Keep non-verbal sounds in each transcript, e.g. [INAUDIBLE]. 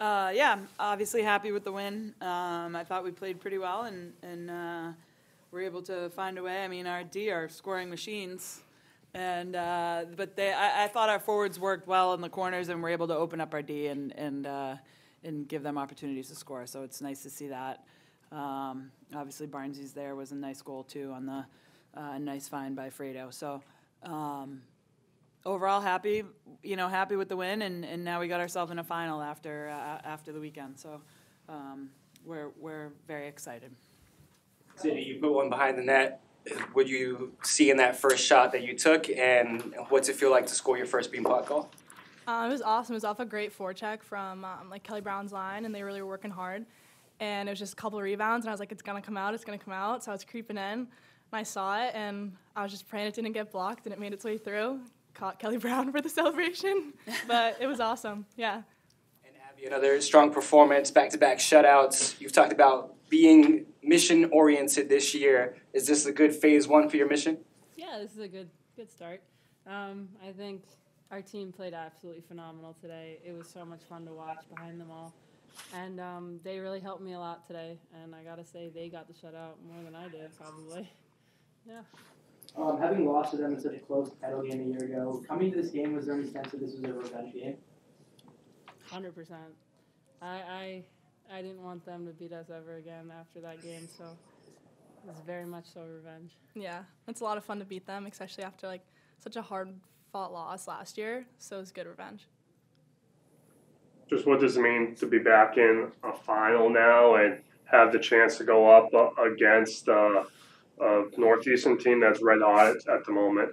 Uh, yeah, obviously happy with the win. Um, I thought we played pretty well and, and uh, were able to find a way. I mean, our D are scoring machines. And uh, but they, I, I, thought our forwards worked well in the corners and we were able to open up our D and and uh, and give them opportunities to score. So it's nice to see that. Um, obviously, Barnsley's there was a nice goal too on the uh, nice find by Fredo. So um, overall, happy, you know, happy with the win, and, and now we got ourselves in a final after uh, after the weekend. So um, we're we're very excited. City, you put one behind the net. Would you see in that first shot that you took, and what's it feel like to score your first Beanpot goal? Uh, it was awesome. It was off a great forecheck from um, like Kelly Browne's line, and they really were working hard. And it was just a couple of rebounds, and I was like, "It's gonna come out. It's gonna come out." So I was creeping in, and I saw it, and I was just praying it didn't get blocked, and it made its way through. Caught Kelly Browne for the celebration, [LAUGHS] but it was awesome. Yeah. And Abbey, another strong performance, back-to-back shutouts. You've talked about being mission oriented this year. Is this a good phase one for your mission? Yeah, this is a good good start. Um, I think our team played absolutely phenomenal today. It was so much fun to watch behind them all. And um, they really helped me a lot today. And I got to say, they got the shutout more than I did, probably. [LAUGHS] Yeah. Um, having lost to them in such a close title game a year ago, coming to this game, was there any sense that this was a revenge game? Hundred percent. I, I I didn't want them to beat us ever again after that game, so it was very much so revenge. Yeah, it's a lot of fun to beat them, especially after like such a hard fought loss last year. So it's good revenge. Just what does it mean to be back in a final now and have the chance to go up against uh, a Northeastern team that's red hot at the moment?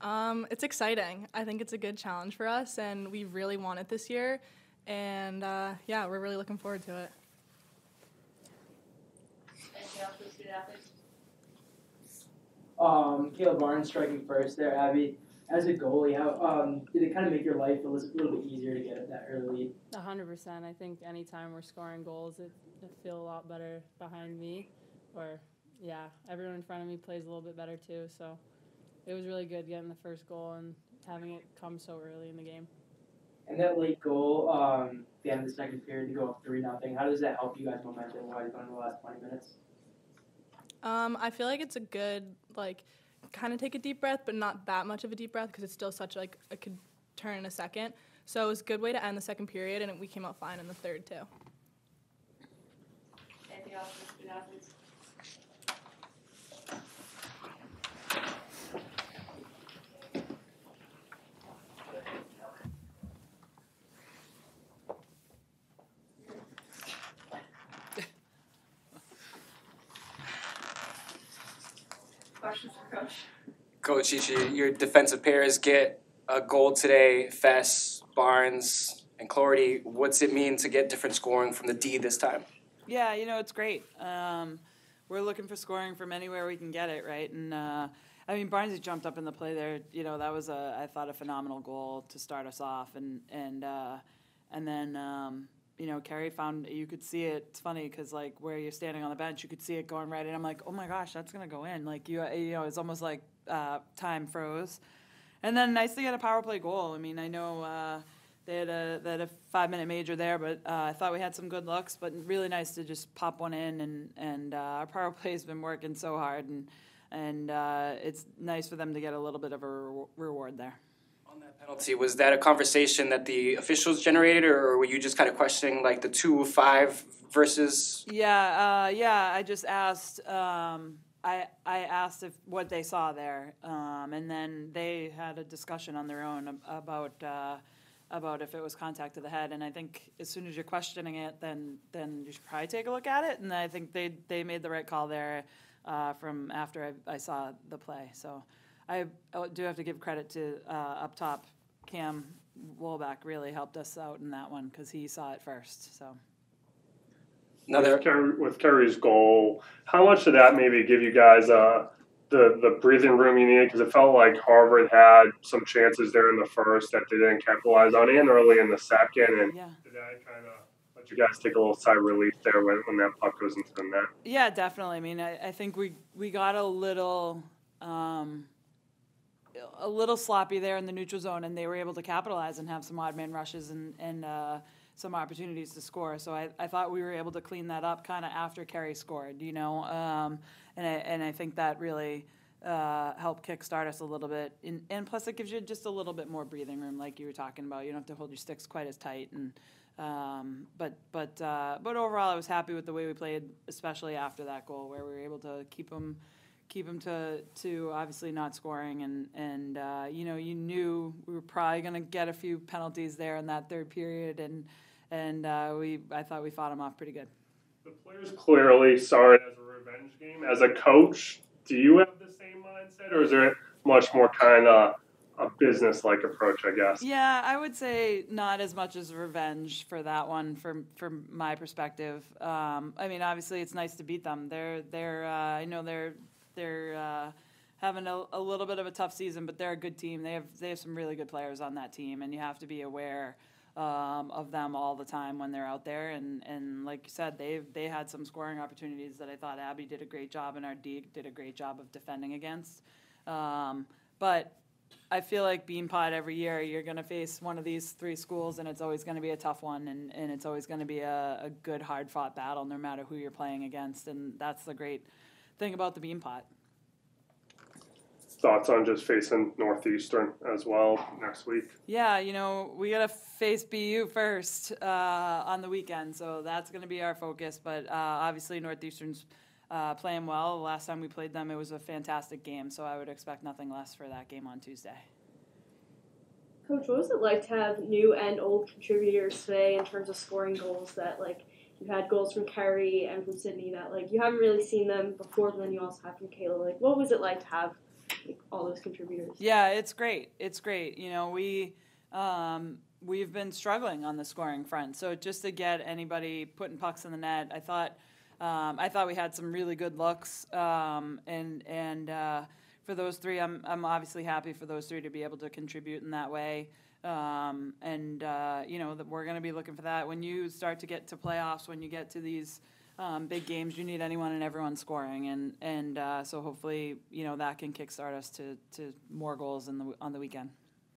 Um, it's exciting. I think it's a good challenge for us, and we really want it this year. And uh, yeah, we're really looking forward to it. Um, Kayla Barnes striking first there, Abbey. As a goalie, how um, did it kind of make your life a little bit easier to get at that early A hundred percent. I think anytime we're scoring goals, it, it feel a lot better behind me, or yeah, everyone in front of me plays a little bit better too. So it was really good getting the first goal and having it come so early in the game. And that late goal, um, the end of the second period to go up three nothing. How does that help you guys momentum wise going in the last twenty minutes? Um, I feel like it's a good like kind of take a deep breath, but not that much of a deep breath because it's still such like it could turn in a second. So it was a good way to end the second period, and we came out fine in the third too. Anything else, Coach, your defensive pairs get a goal today. Fess, Barnes, and Clougherty. What's it mean to get different scoring from the D this time? Yeah, you know it's great. Um, we're looking for scoring from anywhere we can get it, right? And uh, I mean, Barnes jumped up in the play there. You know, that was a I thought a phenomenal goal to start us off, and and uh, and then. Um, you know, Keri found you could see it. It's funny because like where you're standing on the bench, you could see it going right, and I'm like, oh my gosh, that's gonna go in. Like you, you know, it's almost like uh, time froze. And then nice to get a power play goal. I mean, I know uh, they had a a five minute major there, but uh, I thought we had some good looks. But really nice to just pop one in, and and uh, our power [LAUGHS] play's been working so hard, and and uh, it's nice for them to get a little bit of a re- reward there On that penalty. Was that a conversation that the officials generated, or were you just kind of questioning like the two five versus? Yeah, uh, yeah. I just asked. Um, I I asked if what they saw there, um, and then they had a discussion on their own about. Uh, about if it was contact to the head, and I think as soon as you're questioning it, then then you should probably take a look at it. And I think they they made the right call there uh, from after I, I saw the play. So I do have to give credit to uh, up top. Cam Wolbach really helped us out in that one because he saw it first. So. Another with, Keri, with Keri's goal, how much did that maybe give you guys uh, the the breathing room you needed? Because it felt like Harvard had some chances there in the first that they didn't capitalize on, and early in the second. And yeah. did that kind of let you guys take a little sigh of relief there when, when that puck goes into the net? Yeah, definitely. I mean, I, I think we we got a little. Um, a little sloppy there in the neutral zone, and they were able to capitalize and have some odd man rushes and, and uh, some opportunities to score. So I, I thought we were able to clean that up kind of after Keri scored, you know, um, and I, and I think that really uh, helped kickstart us a little bit. And, and plus, it gives you just a little bit more breathing room, like you were talking about. You don't have to hold your sticks quite as tight. And um, but but uh, but overall, I was happy with the way we played, especially after that goal, where we were able to keep them keep them to to obviously not scoring and and uh, you know you knew we were probably going to get a few penalties there in that third period and and uh, we I thought we fought them off pretty good. The players clearly saw it as a revenge game. As a coach, do you have the same mindset, or is there much more kind of a business-like approach? I guess. Yeah, I would say not as much as revenge for that one, from from my perspective. Um, I mean, obviously, it's nice to beat them. They're they're uh, I know they're they're uh, having a, a little bit of a tough season, but they're a good team. They have they have some really good players on that team, and you have to be aware um, of them all the time when they're out there. And, and like you said, they they had some scoring opportunities that I thought Abbey did a great job and our D did a great job of defending against. Um, but I feel like Beanpot every year you're going to face one of these three schools, and it's always going to be a tough one, and, and it's always going to be a, a good, hard fought battle no matter who you're playing against. And that's the great thing about the Beanpot. Thoughts on just facing Northeastern as well next week? Yeah, you know, we got to face BU first uh, on the weekend, so that's going to be our focus. But uh, obviously, Northeastern's uh, playing well. The last time we played them, it was a fantastic game, so I would expect nothing less for that game on Tuesday. Coach, what was it like to have new and old contributors today in terms of scoring goals that like You've had goals from Keri and from Sydney that like you haven't really seen them before, but then you also have from Kayla. Like, what was it like to have like, all those contributors? Yeah, it's great. It's great. You know, we um, we've been struggling on the scoring front, so just to get anybody putting pucks in the net, I thought um, I thought we had some really good looks, um, and and uh, for those three, I'm I'm obviously happy for those three to be able to contribute in that way. Um, and uh, you know that we're going to be looking for that when you start to get to playoffs. When you get to these um, big games, you need anyone and everyone scoring, and and uh, so hopefully you know that can kickstart us to to more goals in the on the weekend.